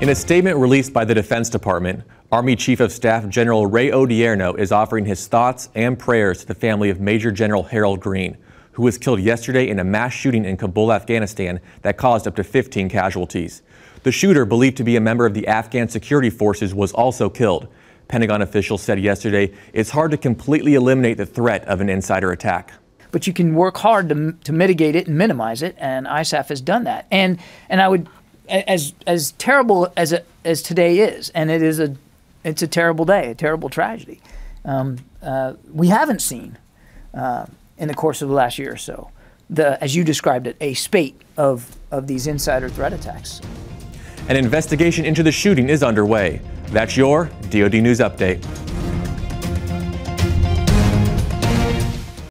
In a statement released by the Defense Department, Army Chief of Staff General Ray Odierno is offering his thoughts and prayers to the family of Major General Harold Greene, who was killed yesterday in a mass shooting in Kabul, Afghanistan that caused up to 15 casualties. The shooter, believed to be a member of the Afghan security forces, was also killed. Pentagon officials said yesterday it's hard to completely eliminate the threat of an insider attack but you can work hard to, to mitigate it and minimize it, and ISAF has done that. And and I would as as terrible as it, as today is, and it is a it's a terrible day, a terrible tragedy. Um, uh, we haven't seen uh, in the course of the last year or so the as you described it a spate of of these insider threat attacks. An investigation into the shooting is underway. That's your DoD News Update.